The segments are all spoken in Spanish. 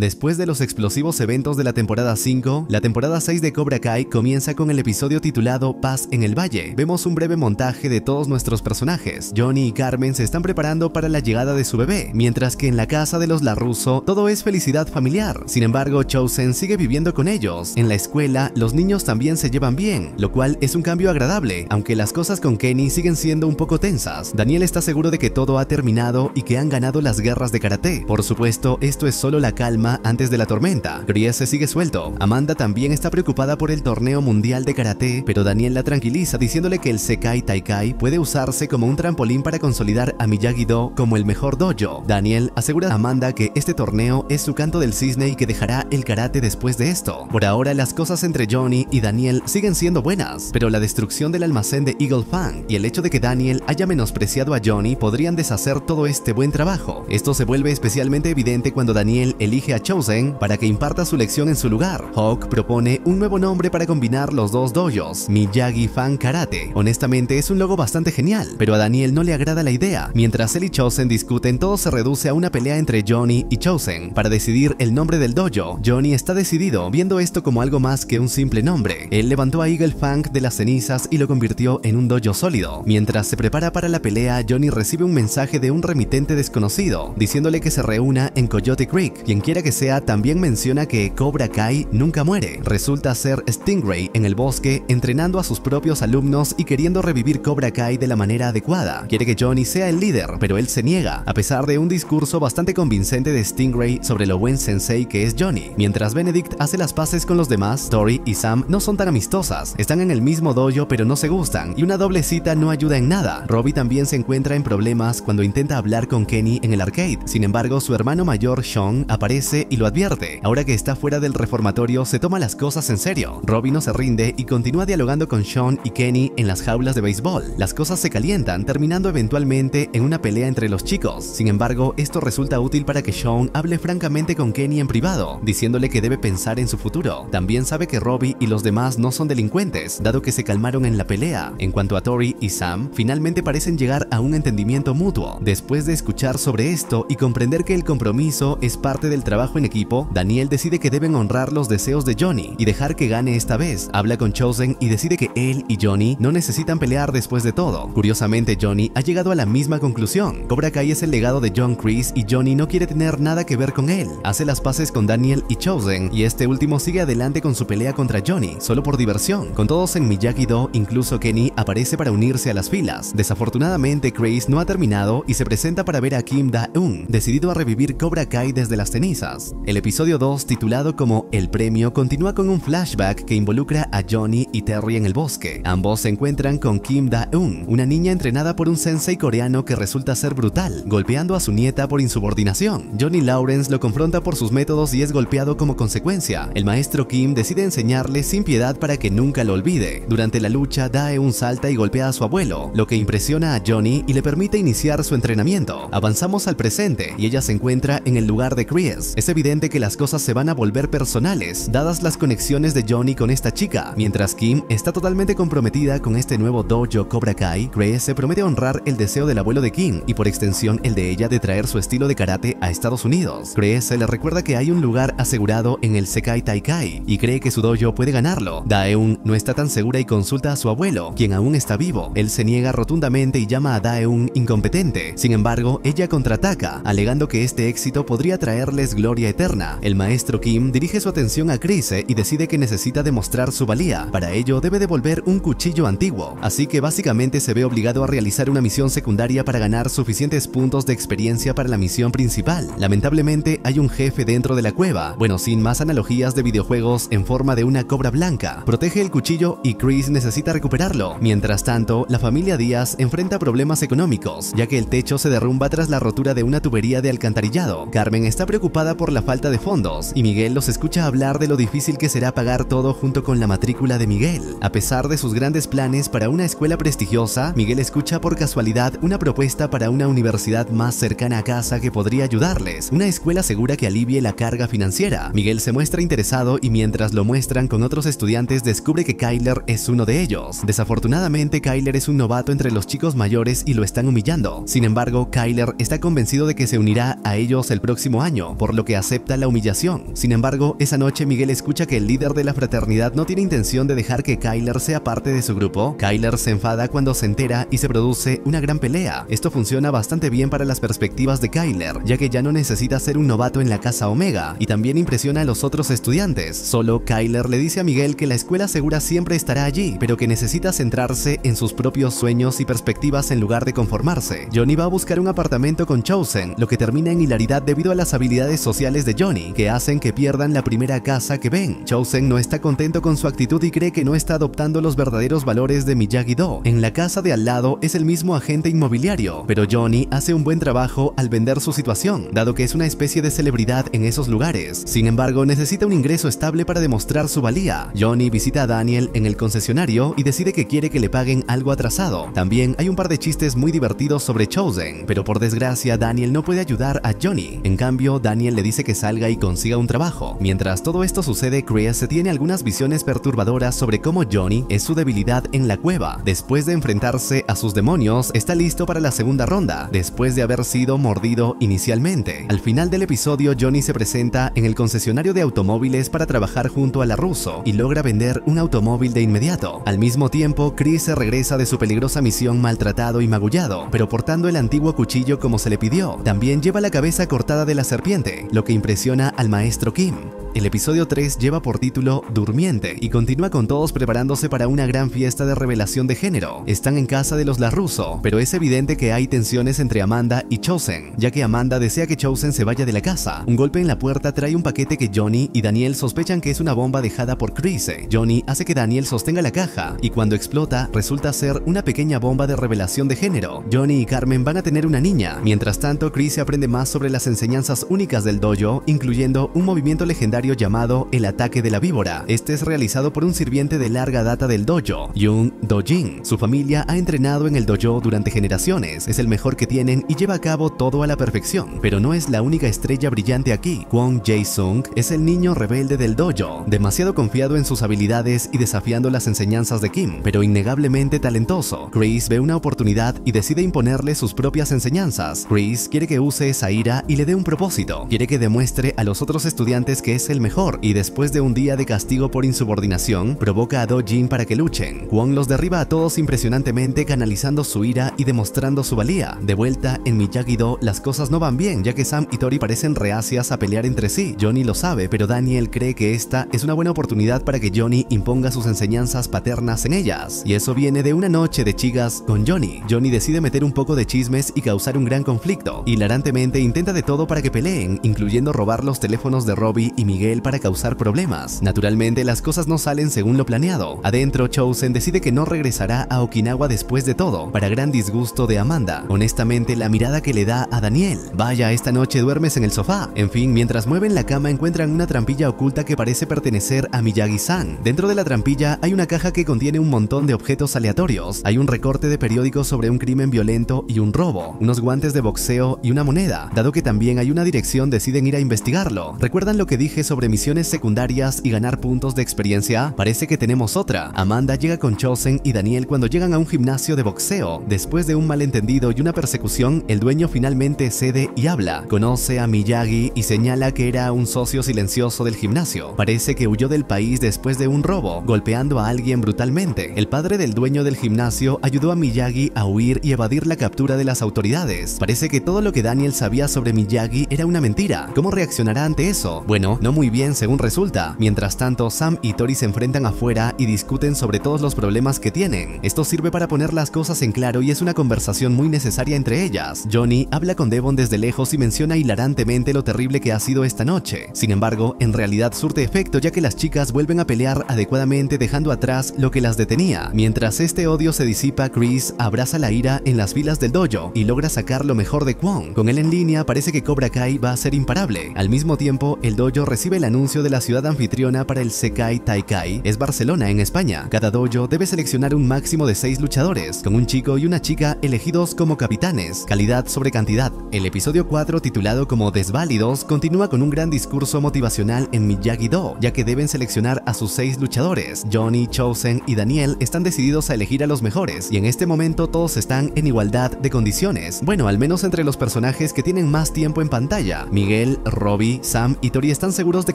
Después de los explosivos eventos de la temporada 5, la temporada 6 de Cobra Kai comienza con el episodio titulado Paz en el Valle. Vemos un breve montaje de todos nuestros personajes. Johnny y Carmen se están preparando para la llegada de su bebé, mientras que en la casa de los LaRusso todo es felicidad familiar. Sin embargo, Chosen sigue viviendo con ellos. En la escuela, los niños también se llevan bien, lo cual es un cambio agradable, aunque las cosas con Kenny siguen siendo un poco tensas. Daniel está seguro de que todo ha terminado y que han ganado las guerras de karate. Por supuesto, esto es solo la calma antes de la tormenta. Gries se sigue suelto. Amanda también está preocupada por el torneo mundial de karate, pero Daniel la tranquiliza diciéndole que el Sekai Taikai puede usarse como un trampolín para consolidar a Miyagi-Do como el mejor dojo. Daniel asegura a Amanda que este torneo es su canto del cisne y que dejará el karate después de esto. Por ahora las cosas entre Johnny y Daniel siguen siendo buenas, pero la destrucción del almacén de Eagle Fang y el hecho de que Daniel haya menospreciado a Johnny podrían deshacer todo este buen trabajo. Esto se vuelve especialmente evidente cuando Daniel elige a Chosen para que imparta su lección en su lugar. Hawk propone un nuevo nombre para combinar los dos dojos, Miyagi Fan Karate. Honestamente es un logo bastante genial, pero a Daniel no le agrada la idea. Mientras él y Chosen discuten, todo se reduce a una pelea entre Johnny y Chosen para decidir el nombre del dojo. Johnny está decidido, viendo esto como algo más que un simple nombre. Él levantó a Eagle Fang de las cenizas y lo convirtió en un dojo sólido. Mientras se prepara para la pelea, Johnny recibe un mensaje de un remitente desconocido, diciéndole que se reúna en Coyote Creek. Quien que sea, también menciona que Cobra Kai nunca muere. Resulta ser Stingray en el bosque, entrenando a sus propios alumnos y queriendo revivir Cobra Kai de la manera adecuada. Quiere que Johnny sea el líder, pero él se niega, a pesar de un discurso bastante convincente de Stingray sobre lo buen sensei que es Johnny. Mientras Benedict hace las paces con los demás, Tori y Sam no son tan amistosas, están en el mismo dojo pero no se gustan, y una doble cita no ayuda en nada. Robbie también se encuentra en problemas cuando intenta hablar con Kenny en el arcade. Sin embargo, su hermano mayor Sean aparece y lo advierte. Ahora que está fuera del reformatorio, se toma las cosas en serio. Robbie no se rinde y continúa dialogando con Sean y Kenny en las jaulas de béisbol. Las cosas se calientan, terminando eventualmente en una pelea entre los chicos. Sin embargo, esto resulta útil para que Sean hable francamente con Kenny en privado, diciéndole que debe pensar en su futuro. También sabe que Robbie y los demás no son delincuentes, dado que se calmaron en la pelea. En cuanto a Tori y Sam, finalmente parecen llegar a un entendimiento mutuo. Después de escuchar sobre esto y comprender que el compromiso es parte del trabajo en equipo, Daniel decide que deben honrar los deseos de Johnny y dejar que gane esta vez. Habla con Chosen y decide que él y Johnny no necesitan pelear después de todo. Curiosamente, Johnny ha llegado a la misma conclusión. Cobra Kai es el legado de John Chris y Johnny no quiere tener nada que ver con él. Hace las paces con Daniel y Chosen y este último sigue adelante con su pelea contra Johnny, solo por diversión. Con todos en Miyagi-Do, incluso Kenny aparece para unirse a las filas. Desafortunadamente, Chris no ha terminado y se presenta para ver a Kim Da-eun, decidido a revivir Cobra Kai desde las cenizas. El episodio 2, titulado como El Premio, continúa con un flashback que involucra a Johnny y Terry en el bosque. Ambos se encuentran con Kim Da-eun, una niña entrenada por un sensei coreano que resulta ser brutal, golpeando a su nieta por insubordinación. Johnny Lawrence lo confronta por sus métodos y es golpeado como consecuencia. El maestro Kim decide enseñarle sin piedad para que nunca lo olvide. Durante la lucha, Da-eun salta y golpea a su abuelo, lo que impresiona a Johnny y le permite iniciar su entrenamiento. Avanzamos al presente y ella se encuentra en el lugar de Chris. Es evidente que las cosas se van a volver personales, dadas las conexiones de Johnny con esta chica. Mientras Kim está totalmente comprometida con este nuevo dojo Cobra Kai, Chris se promete honrar el deseo del abuelo de Kim y por extensión el de ella de traer su estilo de karate a Estados Unidos. Chris se le recuerda que hay un lugar asegurado en el Sekai Taikai y cree que su dojo puede ganarlo. Daeun no está tan segura y consulta a su abuelo, quien aún está vivo. Él se niega rotundamente y llama a Daeun incompetente. Sin embargo, ella contraataca, alegando que este éxito podría traerles gloria eterna. El maestro Kim dirige su atención a Chris y decide que necesita demostrar su valía. Para ello, debe devolver un cuchillo antiguo, así que básicamente se ve obligado a realizar una misión secundaria para ganar suficientes puntos de experiencia para la misión principal. Lamentablemente, hay un jefe dentro de la cueva, bueno, sin más analogías de videojuegos en forma de una cobra blanca. Protege el cuchillo y Chris necesita recuperarlo. Mientras tanto, la familia Díaz enfrenta problemas económicos, ya que el techo se derrumba tras la rotura de una tubería de alcantarillado. Carmen está preocupada por la falta de fondos y Miguel los escucha hablar de lo difícil que será pagar todo junto con la matrícula de Miguel. A pesar de sus grandes planes para una escuela prestigiosa, Miguel escucha por casualidad una propuesta para una universidad más cercana a casa que podría ayudarles, una escuela segura que alivie la carga financiera. Miguel se muestra interesado y mientras lo muestran con otros estudiantes descubre que Kyler es uno de ellos. Desafortunadamente, Kyler es un novato entre los chicos mayores y lo están humillando. Sin embargo, Kyler está convencido de que se unirá a ellos el próximo año, por lo que que acepta la humillación. Sin embargo, esa noche Miguel escucha que el líder de la fraternidad no tiene intención de dejar que Kyler sea parte de su grupo. Kyler se enfada cuando se entera y se produce una gran pelea. Esto funciona bastante bien para las perspectivas de Kyler, ya que ya no necesita ser un novato en la casa Omega y también impresiona a los otros estudiantes. Solo Kyler le dice a Miguel que la escuela segura siempre estará allí, pero que necesita centrarse en sus propios sueños y perspectivas en lugar de conformarse. Johnny va a buscar un apartamento con Chosen, lo que termina en hilaridad debido a las habilidades sociales de Johnny, que hacen que pierdan la primera casa que ven. Chosen no está contento con su actitud y cree que no está adoptando los verdaderos valores de Miyagi-Do. En la casa de al lado es el mismo agente inmobiliario, pero Johnny hace un buen trabajo al vender su situación, dado que es una especie de celebridad en esos lugares. Sin embargo, necesita un ingreso estable para demostrar su valía. Johnny visita a Daniel en el concesionario y decide que quiere que le paguen algo atrasado. También hay un par de chistes muy divertidos sobre Chosen, pero por desgracia Daniel no puede ayudar a Johnny. En cambio, Daniel dice que salga y consiga un trabajo. Mientras todo esto sucede, Chris tiene algunas visiones perturbadoras sobre cómo Johnny es su debilidad en la cueva. Después de enfrentarse a sus demonios, está listo para la segunda ronda, después de haber sido mordido inicialmente. Al final del episodio, Johnny se presenta en el concesionario de automóviles para trabajar junto a la Russo y logra vender un automóvil de inmediato. Al mismo tiempo, Chris se regresa de su peligrosa misión maltratado y magullado, pero portando el antiguo cuchillo como se le pidió. También lleva la cabeza cortada de la serpiente, lo que impresiona al maestro Kim. El episodio 3 lleva por título Durmiente y continúa con todos preparándose para una gran fiesta de revelación de género. Están en casa de los LaRusso, pero es evidente que hay tensiones entre Amanda y Chosen, ya que Amanda desea que Chosen se vaya de la casa. Un golpe en la puerta trae un paquete que Johnny y Daniel sospechan que es una bomba dejada por Chris. Johnny hace que Daniel sostenga la caja y cuando explota resulta ser una pequeña bomba de revelación de género. Johnny y Carmen van a tener una niña. Mientras tanto, Chris aprende más sobre las enseñanzas únicas del dojo, incluyendo un movimiento legendario llamado el ataque de la víbora. Este es realizado por un sirviente de larga data del dojo, Jung Dojin. Su familia ha entrenado en el dojo durante generaciones, es el mejor que tienen y lleva a cabo todo a la perfección, pero no es la única estrella brillante aquí. Kwon Jae-sung es el niño rebelde del dojo, demasiado confiado en sus habilidades y desafiando las enseñanzas de Kim, pero innegablemente talentoso. Chris ve una oportunidad y decide imponerle sus propias enseñanzas. Chris quiere que use esa ira y le dé un propósito. Quiere que demuestre a los otros estudiantes que es el mejor y después de un día de castigo por insubordinación, provoca a Dojin para que luchen. Kwon los derriba a todos impresionantemente canalizando su ira y demostrando su valía. De vuelta en Miyagi-Do, las cosas no van bien ya que Sam y Tori parecen reacias a pelear entre sí. Johnny lo sabe, pero Daniel cree que esta es una buena oportunidad para que Johnny imponga sus enseñanzas paternas en ellas. Y eso viene de una noche de chicas con Johnny. Johnny decide meter un poco de chismes y causar un gran conflicto. Hilarantemente intenta de todo para que peleen, incluyendo robar los teléfonos de Robbie y Miguel para causar problemas. Naturalmente, las cosas no salen según lo planeado. Adentro, Chosen decide que no regresará a Okinawa después de todo, para gran disgusto de Amanda. Honestamente, la mirada que le da a Daniel. Vaya, esta noche duermes en el sofá. En fin, mientras mueven la cama encuentran una trampilla oculta que parece pertenecer a Miyagi-san. Dentro de la trampilla hay una caja que contiene un montón de objetos aleatorios. Hay un recorte de periódico sobre un crimen violento y un robo, unos guantes de boxeo y una moneda. Dado que también hay una dirección, deciden ir a investigarlo. ¿Recuerdan lo que dije sobre misiones secundarias y ganar puntos de experiencia, parece que tenemos otra. Amanda llega con Chosen y Daniel cuando llegan a un gimnasio de boxeo. Después de un malentendido y una persecución, el dueño finalmente cede y habla. Conoce a Miyagi y señala que era un socio silencioso del gimnasio. Parece que huyó del país después de un robo, golpeando a alguien brutalmente. El padre del dueño del gimnasio ayudó a Miyagi a huir y evadir la captura de las autoridades. Parece que todo lo que Daniel sabía sobre Miyagi era una mentira. ¿Cómo reaccionará ante eso? Bueno, no muy bien según resulta. Mientras tanto, Sam y Tori se enfrentan afuera y discuten sobre todos los problemas que tienen. Esto sirve para poner las cosas en claro y es una conversación muy necesaria entre ellas. Johnny habla con Devon desde lejos y menciona hilarantemente lo terrible que ha sido esta noche. Sin embargo, en realidad surte efecto ya que las chicas vuelven a pelear adecuadamente dejando atrás lo que las detenía. Mientras este odio se disipa, Chris abraza la ira en las filas del dojo y logra sacar lo mejor de Kwon. Con él en línea parece que Cobra Kai va a ser imparable. Al mismo tiempo, el dojo recibe el anuncio de la ciudad anfitriona para el Sekai Taikai es Barcelona en España. Cada dojo debe seleccionar un máximo de 6 luchadores, con un chico y una chica elegidos como capitanes, calidad sobre cantidad. El episodio 4 titulado como Desválidos continúa con un gran discurso motivacional en Miyagi-Do, ya que deben seleccionar a sus 6 luchadores. Johnny, Chosen y Daniel están decididos a elegir a los mejores y en este momento todos están en igualdad de condiciones. Bueno, al menos entre los personajes que tienen más tiempo en pantalla. Miguel, Robbie, Sam y Tori están seguros de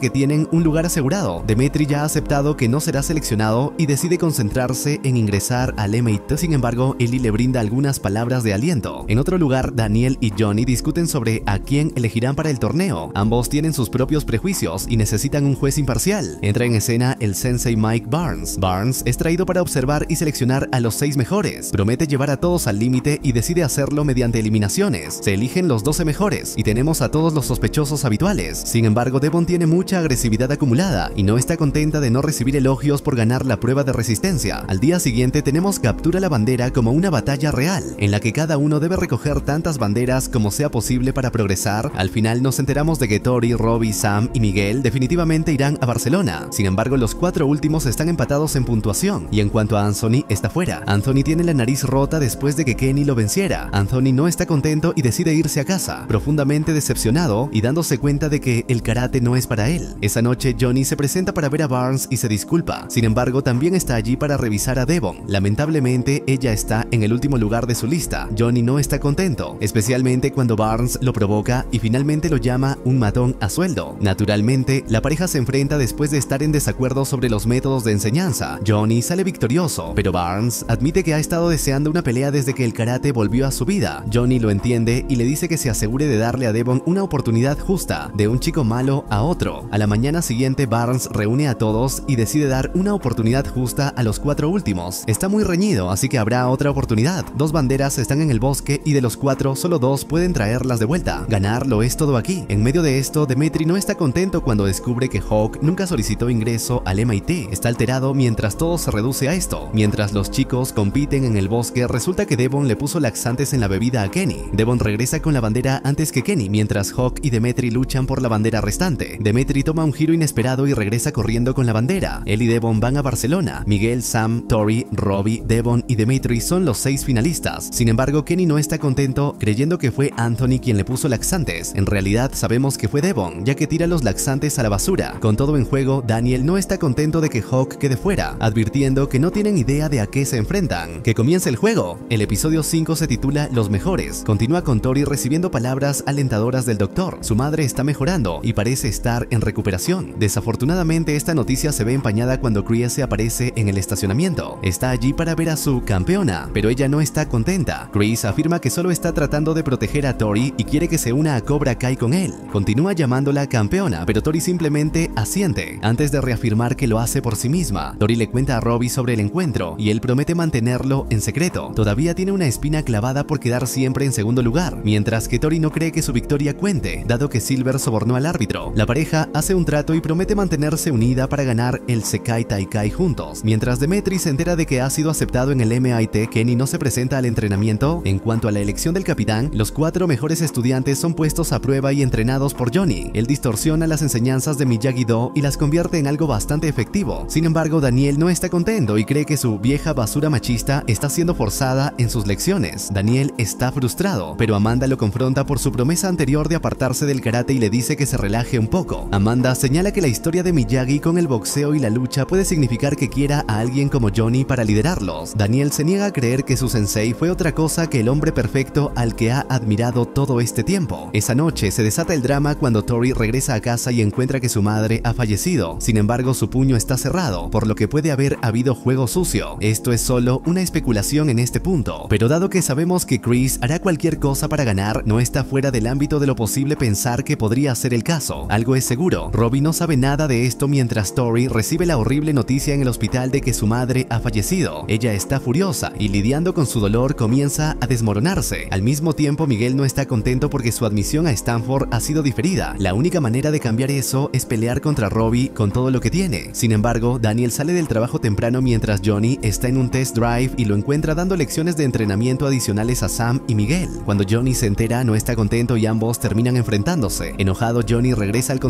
que tienen un lugar asegurado. Demetri ya ha aceptado que no será seleccionado y decide concentrarse en ingresar al MIT. Sin embargo, Ellie le brinda algunas palabras de aliento. En otro lugar, Daniel y Johnny discuten sobre a quién elegirán para el torneo. Ambos tienen sus propios prejuicios y necesitan un juez imparcial. Entra en escena el sensei Mike Barnes. Barnes es traído para observar y seleccionar a los seis mejores. Promete llevar a todos al límite y decide hacerlo mediante eliminaciones. Se eligen los 12 mejores y tenemos a todos los sospechosos habituales. Sin embargo, Devon tiene mucha agresividad acumulada y no está contenta de no recibir elogios por ganar la prueba de resistencia. Al día siguiente tenemos Captura la bandera como una batalla real, en la que cada uno debe recoger tantas banderas como sea posible para progresar. Al final nos enteramos de que Tori, Robbie, Sam y Miguel definitivamente irán a Barcelona. Sin embargo, los cuatro últimos están empatados en puntuación y en cuanto a Anthony está fuera. Anthony tiene la nariz rota después de que Kenny lo venciera. Anthony no está contento y decide irse a casa, profundamente decepcionado y dándose cuenta de que el karate no es para él. Esa noche Johnny se presenta para ver a Barnes y se disculpa. Sin embargo, también está allí para revisar a Devon. Lamentablemente, ella está en el último lugar de su lista. Johnny no está contento, especialmente cuando Barnes lo provoca y finalmente lo llama un matón a sueldo. Naturalmente, la pareja se enfrenta después de estar en desacuerdo sobre los métodos de enseñanza. Johnny sale victorioso, pero Barnes admite que ha estado deseando una pelea desde que el karate volvió a su vida. Johnny lo entiende y le dice que se asegure de darle a Devon una oportunidad justa, de un chico malo a otro. A la mañana siguiente Barnes reúne a todos y decide dar una oportunidad justa a los cuatro últimos. Está muy reñido, así que habrá otra oportunidad. Dos banderas están en el bosque y de los cuatro solo dos pueden traerlas de vuelta. Ganar lo es todo aquí. En medio de esto, Demetri no está contento cuando descubre que Hawk nunca solicitó ingreso al MIT. Está alterado mientras todo se reduce a esto. Mientras los chicos compiten en el bosque, resulta que Devon le puso laxantes en la bebida a Kenny. Devon regresa con la bandera antes que Kenny, mientras Hawk y Demetri luchan por la bandera restante. Toma un giro inesperado y regresa corriendo con la bandera. Él y Devon van a Barcelona. Miguel, Sam, Tori, Robbie, Devon y Demetri son los seis finalistas. Sin embargo, Kenny no está contento creyendo que fue Anthony quien le puso laxantes. En realidad sabemos que fue Devon, ya que tira los laxantes a la basura. Con todo en juego, Daniel no está contento de que Hawk quede fuera, advirtiendo que no tienen idea de a qué se enfrentan. Que comience el juego. El episodio 5 se titula Los mejores. Continúa con Tori recibiendo palabras alentadoras del doctor. Su madre está mejorando y parece estar en recuperación. Desafortunadamente esta noticia se ve empañada cuando Chris se aparece en el estacionamiento. Está allí para ver a su campeona, pero ella no está contenta. Chris afirma que solo está tratando de proteger a Tori y quiere que se una a Cobra Kai con él. Continúa llamándola campeona, pero Tori simplemente asiente, antes de reafirmar que lo hace por sí misma. Tori le cuenta a Robbie sobre el encuentro y él promete mantenerlo en secreto. Todavía tiene una espina clavada por quedar siempre en segundo lugar, mientras que Tori no cree que su victoria cuente, dado que Silver sobornó al árbitro. La pareja hace un trato y promete mantenerse unida para ganar el Sekai Taikai juntos. Mientras Demetri se entera de que ha sido aceptado en el MIT, Kenny no se presenta al entrenamiento. En cuanto a la elección del capitán, los cuatro mejores estudiantes son puestos a prueba y entrenados por Johnny. Él distorsiona las enseñanzas de Miyagi-Do y las convierte en algo bastante efectivo. Sin embargo, Daniel no está contento y cree que su vieja basura machista está siendo forzada en sus lecciones. Daniel está frustrado, pero Amanda lo confronta por su promesa anterior de apartarse del karate y le dice que se relaje un poco. Amanda señala que la historia de Miyagi con el boxeo y la lucha puede significar que quiera a alguien como Johnny para liderarlos. Daniel se niega a creer que su sensei fue otra cosa que el hombre perfecto al que ha admirado todo este tiempo. Esa noche se desata el drama cuando Tori regresa a casa y encuentra que su madre ha fallecido. Sin embargo, su puño está cerrado, por lo que puede haber habido juego sucio. Esto es solo una especulación en este punto, pero dado que sabemos que Chris hará cualquier cosa para ganar, no está fuera del ámbito de lo posible pensar que podría ser el caso. Algo es Robbie no sabe nada de esto mientras Tori recibe la horrible noticia en el hospital de que su madre ha fallecido. Ella está furiosa y lidiando con su dolor comienza a desmoronarse. Al mismo tiempo Miguel no está contento porque su admisión a Stanford ha sido diferida. La única manera de cambiar eso es pelear contra Robbie con todo lo que tiene. Sin embargo, Daniel sale del trabajo temprano mientras Johnny está en un test drive y lo encuentra dando lecciones de entrenamiento adicionales a Sam y Miguel. Cuando Johnny se entera no está contento y ambos terminan enfrentándose. Enojado Johnny regresa al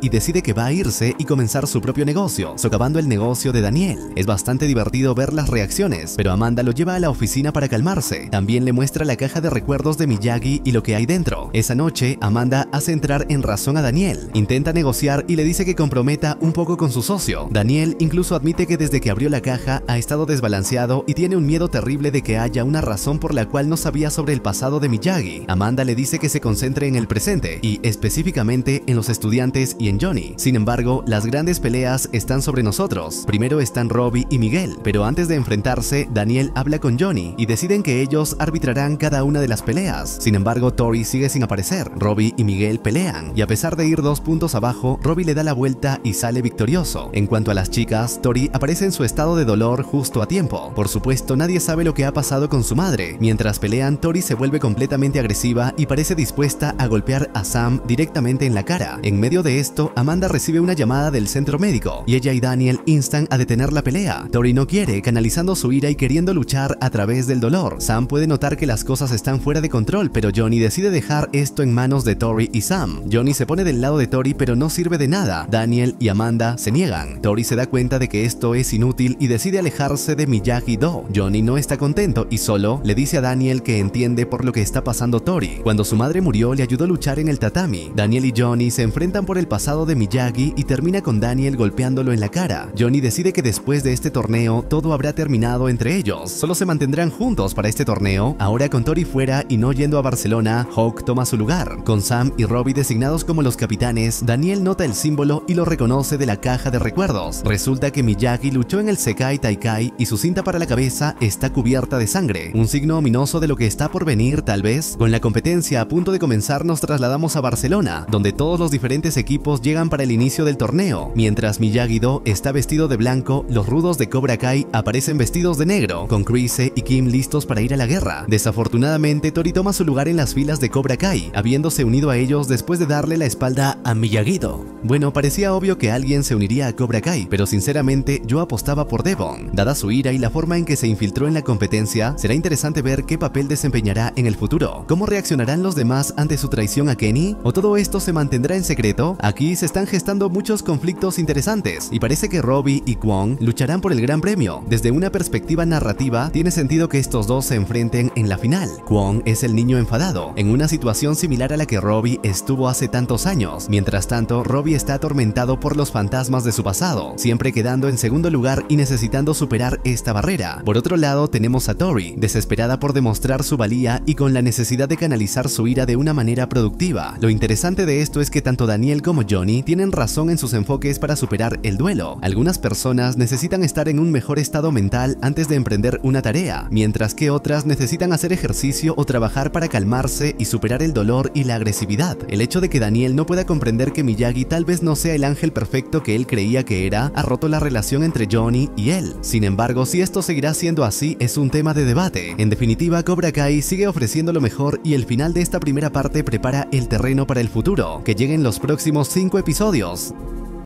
y decide que va a irse y comenzar su propio negocio, socavando el negocio de Daniel. Es bastante divertido ver las reacciones, pero Amanda lo lleva a la oficina para calmarse. También le muestra la caja de recuerdos de Miyagi y lo que hay dentro. Esa noche, Amanda hace entrar en razón a Daniel. Intenta negociar y le dice que comprometa un poco con su socio. Daniel incluso admite que desde que abrió la caja ha estado desbalanceado y tiene un miedo terrible de que haya una razón por la cual no sabía sobre el pasado de Miyagi. Amanda le dice que se concentre en el presente y específicamente en los estudiantes y en Johnny. Sin embargo, las grandes peleas están sobre nosotros. Primero están Robbie y Miguel, pero antes de enfrentarse, Daniel habla con Johnny y deciden que ellos arbitrarán cada una de las peleas. Sin embargo, Tori sigue sin aparecer. Robbie y Miguel pelean y a pesar de ir dos puntos abajo, Robbie le da la vuelta y sale victorioso. En cuanto a las chicas, Tori aparece en su estado de dolor justo a tiempo. Por supuesto, nadie sabe lo que ha pasado con su madre. Mientras pelean, Tori se vuelve completamente agresiva y parece dispuesta a golpear a Sam directamente en la cara. En medio de esto, Amanda recibe una llamada del centro médico y ella y Daniel instan a detener la pelea. Tori no quiere, canalizando su ira y queriendo luchar a través del dolor. Sam puede notar que las cosas están fuera de control, pero Johnny decide dejar esto en manos de Tori y Sam. Johnny se pone del lado de Tori pero no sirve de nada. Daniel y Amanda se niegan. Tori se da cuenta de que esto es inútil y decide alejarse de Miyagi-Do. Johnny no está contento y solo le dice a Daniel que entiende por lo que está pasando Tori. Cuando su madre murió le ayudó a luchar en el tatami. Daniel y Johnny se enfrentan por el pasado de Miyagi y termina con Daniel golpeándolo en la cara. Johnny decide que después de este torneo todo habrá terminado entre ellos. Solo se mantendrán juntos para este torneo. Ahora con Tori fuera y no yendo a Barcelona, Hawk toma su lugar. Con Sam y Robbie designados como los capitanes, Daniel nota el símbolo y lo reconoce de la caja de recuerdos. Resulta que Miyagi luchó en el Sekai Taikai y su cinta para la cabeza está cubierta de sangre, un signo ominoso de lo que está por venir tal vez. Con la competencia a punto de comenzar nos trasladamos a Barcelona, donde todos los diferentes equipos llegan para el inicio del torneo. Mientras Miyagi-Do está vestido de blanco, los rudos de Cobra Kai aparecen vestidos de negro, con Chris y Kim listos para ir a la guerra. Desafortunadamente, Tori toma su lugar en las filas de Cobra Kai, habiéndose unido a ellos después de darle la espalda a Miyagi-Do. Bueno, parecía obvio que alguien se uniría a Cobra Kai, pero sinceramente yo apostaba por Devon. Dada su ira y la forma en que se infiltró en la competencia, será interesante ver qué papel desempeñará en el futuro. ¿Cómo reaccionarán los demás ante su traición a Kenny? ¿O todo esto se mantendrá en secreto? Aquí se están gestando muchos conflictos interesantes y parece que Robbie y Kwon lucharán por el gran premio. Desde una perspectiva narrativa, tiene sentido que estos dos se enfrenten en la final. Kwon es el niño enfadado, en una situación similar a la que Robbie estuvo hace tantos años. Mientras tanto, Robbie está atormentado por los fantasmas de su pasado, siempre quedando en segundo lugar y necesitando superar esta barrera. Por otro lado, tenemos a Tori, desesperada por demostrar su valía y con la necesidad de canalizar su ira de una manera productiva. Lo interesante de esto es que tanto Daniel como Johnny tienen razón en sus enfoques para superar el duelo. Algunas personas necesitan estar en un mejor estado mental antes de emprender una tarea, mientras que otras necesitan hacer ejercicio o trabajar para calmarse y superar el dolor y la agresividad. El hecho de que Daniel no pueda comprender que Miyagi tal vez no sea el ángel perfecto que él creía que era, ha roto la relación entre Johnny y él. Sin embargo, si esto seguirá siendo así, es un tema de debate. En definitiva, Cobra Kai sigue ofreciendo lo mejor y el final de esta primera parte prepara el terreno para el futuro, que lleguen los próximos 5 episodios.